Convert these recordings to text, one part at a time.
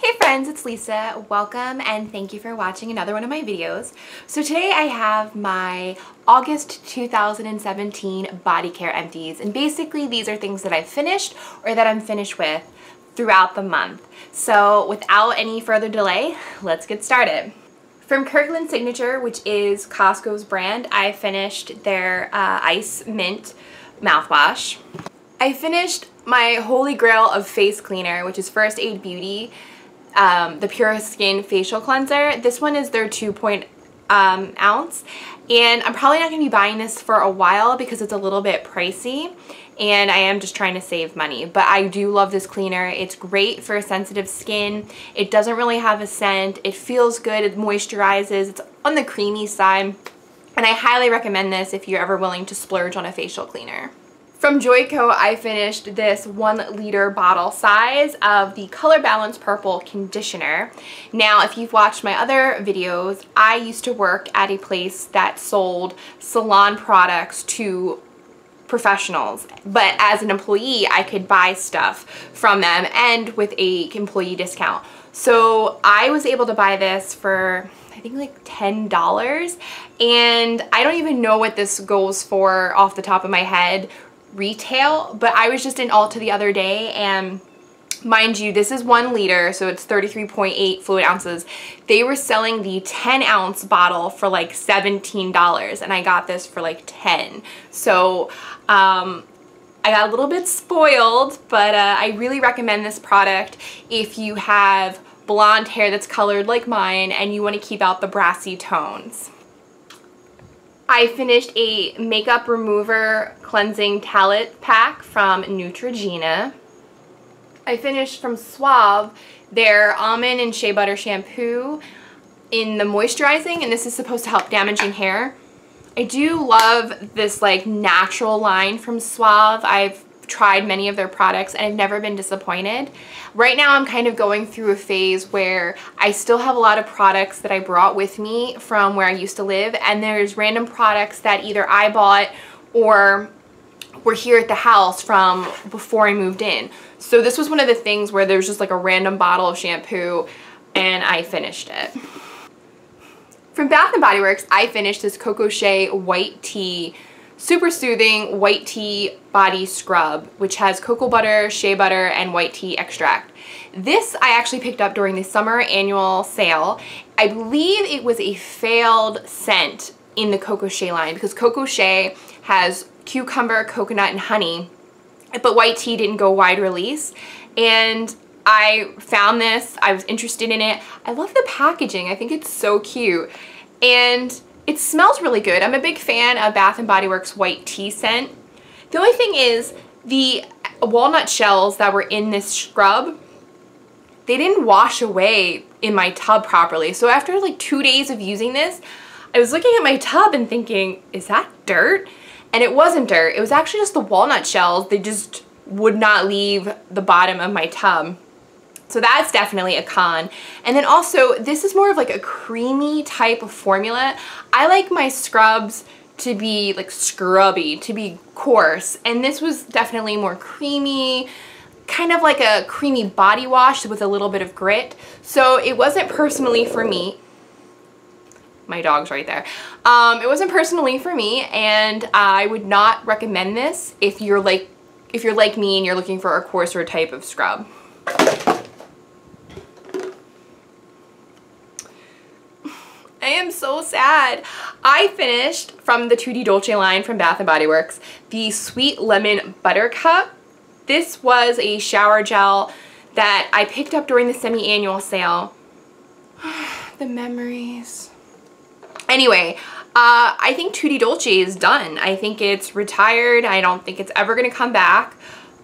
Hey friends, it's Lisa. Welcome and thank you for watching another one of my videos. So today I have my August 2017 body care empties and basically these are things that I've finished or that I'm finished with throughout the month. So without any further delay, let's get started. From Kirkland Signature, which is Costco's brand, I finished their uh, Ice Mint mouthwash. I finished my holy grail of face cleaner, which is First Aid Beauty, um, the Pure Skin Facial Cleanser. This one is their 2 point um, ounce, and I'm probably not going to be buying this for a while because it's a little bit pricey, and I am just trying to save money. But I do love this cleaner. It's great for sensitive skin. It doesn't really have a scent. It feels good. It moisturizes. It's on the creamy side. And I highly recommend this if you're ever willing to splurge on a facial cleaner. From Joico, I finished this one liter bottle size of the Color Balance Purple Conditioner. Now, if you've watched my other videos, I used to work at a place that sold salon products to professionals. But as an employee I could buy stuff from them and with a employee discount. So I was able to buy this for I think like $10 and I don't even know what this goes for off the top of my head retail but I was just in Ulta the other day and Mind you, this is one liter, so it's 33.8 fluid ounces. They were selling the 10 ounce bottle for like $17 and I got this for like 10. So um, I got a little bit spoiled, but uh, I really recommend this product if you have blonde hair that's colored like mine and you want to keep out the brassy tones. I finished a makeup remover cleansing towelette pack from Neutrogena. I finished from Suave their almond and shea butter shampoo in the moisturizing and this is supposed to help damaging hair. I do love this like natural line from Suave. I've tried many of their products and I've never been disappointed. Right now I'm kind of going through a phase where I still have a lot of products that I brought with me from where I used to live and there's random products that either I bought or were here at the house from before I moved in. So this was one of the things where there's just like a random bottle of shampoo and I finished it. From Bath & Body Works, I finished this Coco Shea White Tea Super Soothing White Tea Body Scrub, which has cocoa butter, shea butter, and white tea extract. This I actually picked up during the summer annual sale. I believe it was a failed scent in the Coco Shea line because Coco Shea has cucumber, coconut, and honey, but white tea didn't go wide release. And I found this, I was interested in it. I love the packaging, I think it's so cute. And it smells really good. I'm a big fan of Bath & Body Works white tea scent. The only thing is the walnut shells that were in this scrub, they didn't wash away in my tub properly. So after like two days of using this, I was looking at my tub and thinking, is that dirt? And it wasn't dirt. It was actually just the walnut shells. They just would not leave the bottom of my tub. So that's definitely a con. And then also, this is more of like a creamy type of formula. I like my scrubs to be like scrubby, to be coarse. And this was definitely more creamy, kind of like a creamy body wash with a little bit of grit. So it wasn't personally for me my dog's right there. Um, it wasn't personally for me and I would not recommend this if you're like if you're like me and you're looking for a coarser type of scrub. I am so sad. I finished from the Tutti Dolce line from Bath & Body Works the Sweet Lemon Buttercup. This was a shower gel that I picked up during the semi-annual sale. the memories. Anyway, uh, I think Tutti Dolce is done. I think it's retired. I don't think it's ever going to come back.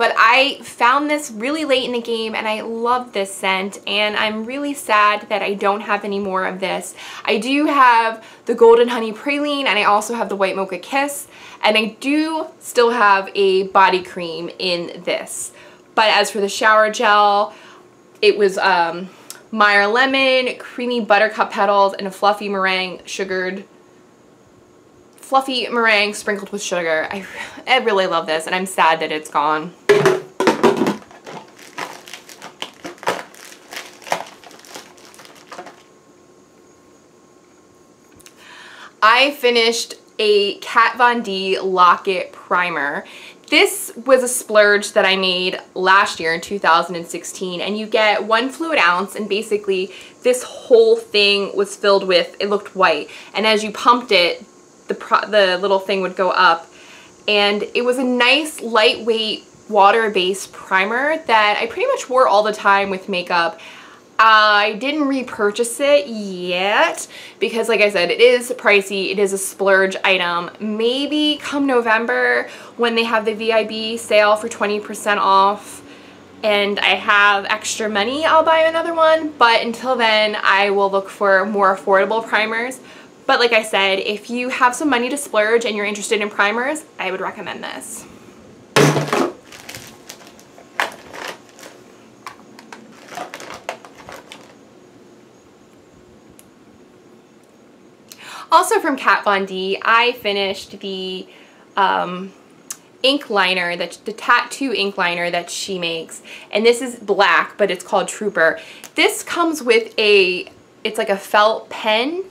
But I found this really late in the game and I love this scent and I'm really sad that I don't have any more of this. I do have the Golden Honey Praline and I also have the White Mocha Kiss and I do still have a body cream in this. But as for the shower gel, it was um, Meyer Lemon, Creamy Buttercup Petals, and a Fluffy Meringue Sugared fluffy meringue sprinkled with sugar. I, I really love this and I'm sad that it's gone. I finished a Kat Von D Lock-It Primer. This was a splurge that I made last year in 2016 and you get one fluid ounce and basically this whole thing was filled with, it looked white. And as you pumped it the, the little thing would go up. And it was a nice lightweight water-based primer that I pretty much wore all the time with makeup I didn't repurchase it yet because like I said, it is pricey. It is a splurge item. Maybe come November when they have the VIB sale for 20% off and I have extra money, I'll buy another one. But until then, I will look for more affordable primers. But like I said, if you have some money to splurge and you're interested in primers, I would recommend this. Also from Kat Von D, I finished the um, ink liner, that, the tattoo ink liner that she makes. And this is black, but it's called Trooper. This comes with a, it's like a felt pen.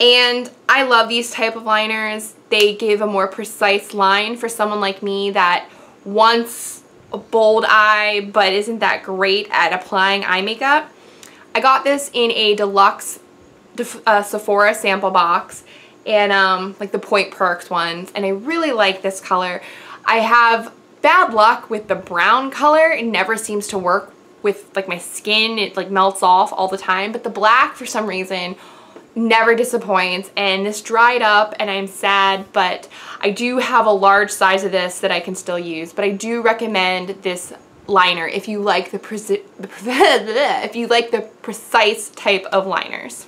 And I love these type of liners. They give a more precise line for someone like me that wants a bold eye but isn't that great at applying eye makeup. I got this in a deluxe uh, Sephora sample box and um, like the Point Perks ones and I really like this color. I have bad luck with the brown color. It never seems to work with like my skin. It like melts off all the time but the black for some reason never disappoints and this dried up and I'm sad but I do have a large size of this that I can still use but I do recommend this liner if you like the if you like the precise type of liners.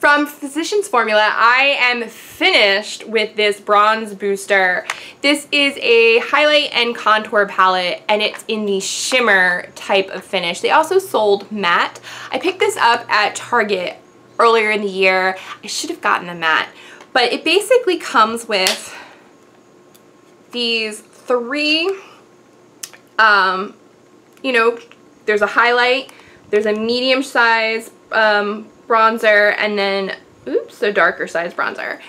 From Physicians Formula, I am finished with this bronze booster. This is a highlight and contour palette and it's in the shimmer type of finish. They also sold matte. I picked this up at Target earlier in the year. I should have gotten the matte, but it basically comes with these three, um, you know, there's a highlight, there's a medium size um, bronzer and then, oops, the darker size bronzer.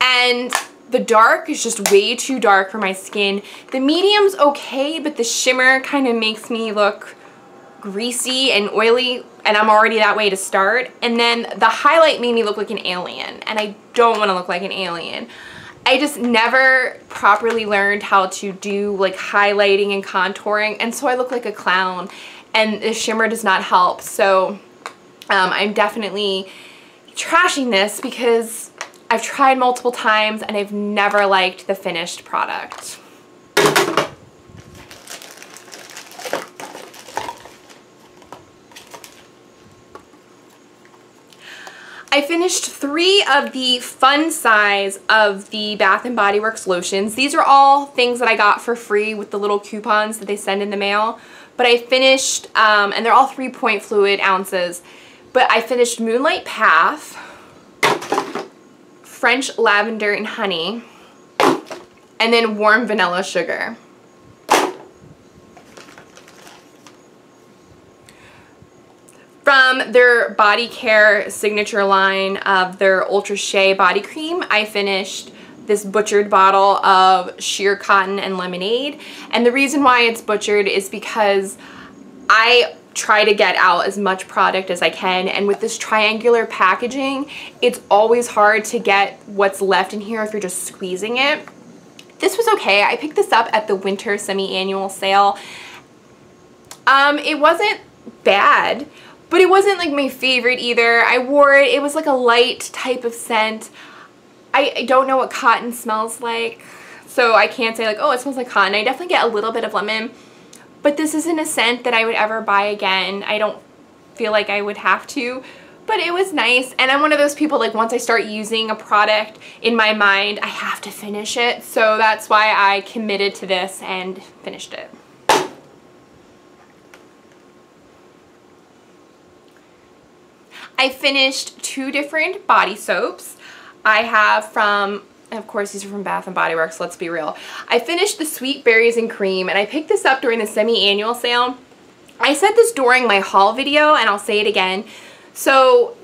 And the dark is just way too dark for my skin. The medium's okay, but the shimmer kind of makes me look greasy and oily and I'm already that way to start. And then the highlight made me look like an alien and I don't want to look like an alien. I just never properly learned how to do like highlighting and contouring and so I look like a clown and the shimmer does not help. So um, I'm definitely trashing this because I've tried multiple times and I've never liked the finished product. I finished three of the fun size of the Bath & Body Works lotions. These are all things that I got for free with the little coupons that they send in the mail. But I finished, um, and they're all 3 point fluid ounces. But I finished Moonlight Path, French Lavender and Honey, and then Warm Vanilla Sugar. From their body care signature line of their Ultra Shea body cream, I finished this butchered bottle of sheer cotton and lemonade. And the reason why it's butchered is because I try to get out as much product as I can and with this triangular packaging it's always hard to get what's left in here if you're just squeezing it. This was okay. I picked this up at the winter semi-annual sale. Um, it wasn't bad but it wasn't like my favorite either. I wore it. It was like a light type of scent. I, I don't know what cotton smells like so I can't say like oh it smells like cotton. I definitely get a little bit of lemon but this isn't a scent that I would ever buy again. I don't feel like I would have to but it was nice and I'm one of those people like once I start using a product in my mind I have to finish it so that's why I committed to this and finished it. I finished two different body soaps. I have from of course these are from Bath & Body Works, let's be real. I finished the Sweet Berries and Cream and I picked this up during the semi-annual sale. I said this during my haul video and I'll say it again. So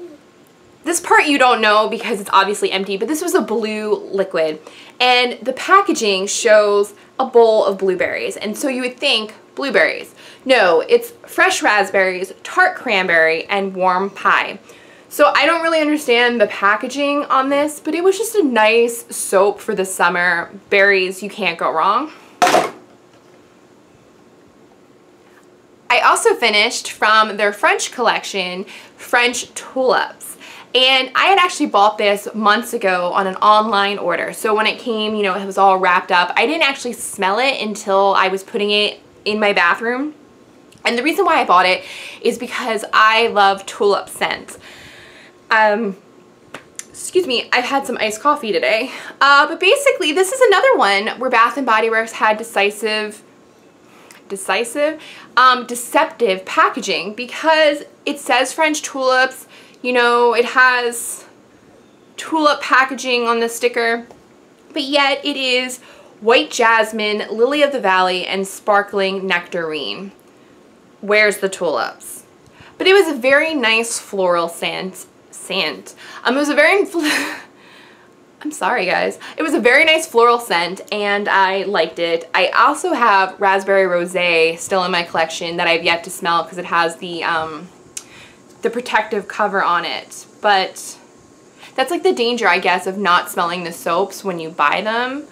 this part you don't know because it's obviously empty, but this was a blue liquid. And the packaging shows a bowl of blueberries. And so you would think blueberries. No, it's fresh raspberries, tart cranberry, and warm pie. So I don't really understand the packaging on this, but it was just a nice soap for the summer. Berries, you can't go wrong. I also finished from their French collection, French Tulips. And I had actually bought this months ago on an online order. So when it came, you know, it was all wrapped up. I didn't actually smell it until I was putting it in my bathroom. And the reason why I bought it is because I love tulip scents. Um, excuse me, I've had some iced coffee today. Uh, but basically, this is another one where Bath & Body Works had decisive decisive, um, deceptive packaging because it says French tulips, you know, it has tulip packaging on the sticker, but yet it is white jasmine, lily of the valley, and sparkling nectarine. Where's the tulips? But it was a very nice floral scent. Scent. Um, it was a very I'm sorry guys. It was a very nice floral scent and I liked it. I also have Raspberry Rosé still in my collection that I've yet to smell because it has the, um, the protective cover on it. But that's like the danger, I guess, of not smelling the soaps when you buy them.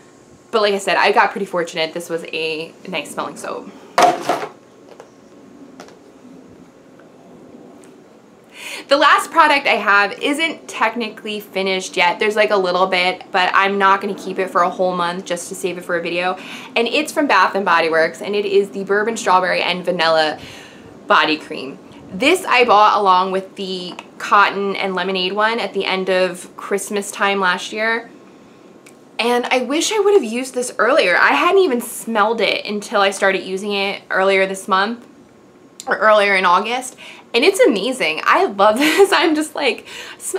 But like I said, I got pretty fortunate. This was a nice smelling soap. The last product I have isn't technically finished yet. There's like a little bit, but I'm not going to keep it for a whole month just to save it for a video. And it's from Bath & Body Works, and it is the Bourbon Strawberry and Vanilla Body Cream. This I bought along with the cotton and lemonade one at the end of Christmas time last year. And I wish I would have used this earlier. I hadn't even smelled it until I started using it earlier this month or earlier in August and it's amazing. I love this. I'm just like,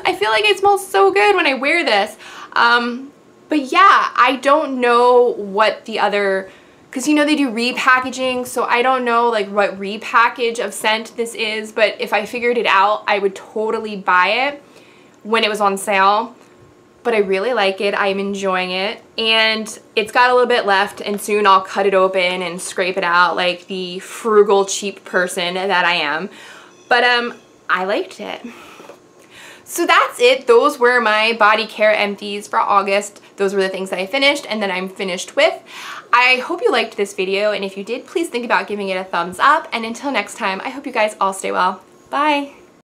I feel like it smells so good when I wear this. Um, but yeah, I don't know what the other, because you know they do repackaging, so I don't know like what repackage of scent this is, but if I figured it out, I would totally buy it when it was on sale. But I really like it. I'm enjoying it. And it's got a little bit left and soon I'll cut it open and scrape it out like the frugal, cheap person that I am. But um, I liked it. So that's it. Those were my body care empties for August. Those were the things that I finished and then I'm finished with. I hope you liked this video and if you did, please think about giving it a thumbs up. And until next time, I hope you guys all stay well. Bye.